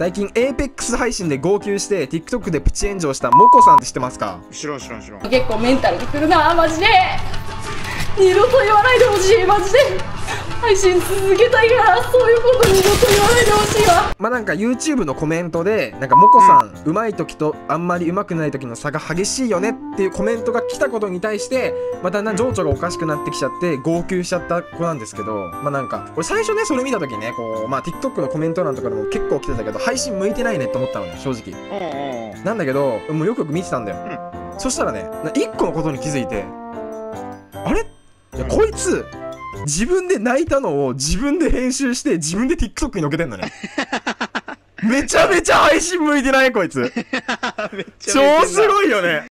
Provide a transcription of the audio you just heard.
最近 APEX 配信で号泣して TikTok でプチ炎上したモコさんって知ってますか？知らん知らん知らん。結構メンタルにくるなマジで。二度と言わないでほしいマジで。配信続けたいからそういうこと二度と言わないでほしいわ。まあなんか YouTube のコメントでなんかモコさん、うまい時とあんまり上手くない時の差が激しいよねっていうコメントが来たことに対してまあだんだん情緒がおかしくなってきちゃって号泣しちゃった子なんですけどまあなんか俺最初ねそれ見た時ねこうまあ TikTok のコメント欄とかでも結構来てたけど配信向いてないねって思ったのね正直。うんうん。なんだけどもうよくよく見てたんだよ、そしたらねな一個のことに気づいてあれ？いやこいつ自分で泣いたのを自分で編集して自分で TikTok に載っけてんのね。めちゃめちゃ配信向いてないこいつ。めっちゃ超すいごいよね